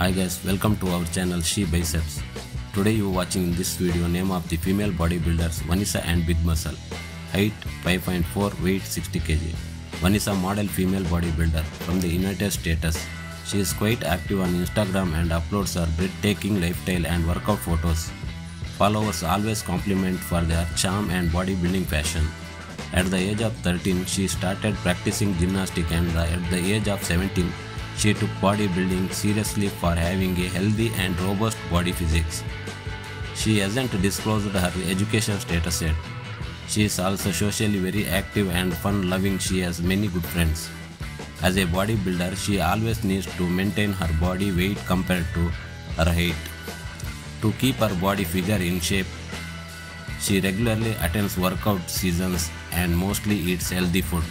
Hi guys, welcome to our channel She Biceps. Today you are watching in this video name of the female bodybuilders Vanessa and Big Muscle. Height 5.4, weight 60 kg. Vanessa model female bodybuilder from the United States. She is quite active on Instagram and uploads her breathtaking lifestyle and workout photos. Followers always compliment for their charm and bodybuilding fashion. At the age of 13, she started practicing gymnastics and at the age of 17, she took bodybuilding seriously for having a healthy and robust body physics. She hasn't disclosed her education status yet. She is also socially very active and fun loving. She has many good friends. As a bodybuilder, she always needs to maintain her body weight compared to her height. To keep her body figure in shape, she regularly attends workout seasons and mostly eats healthy food.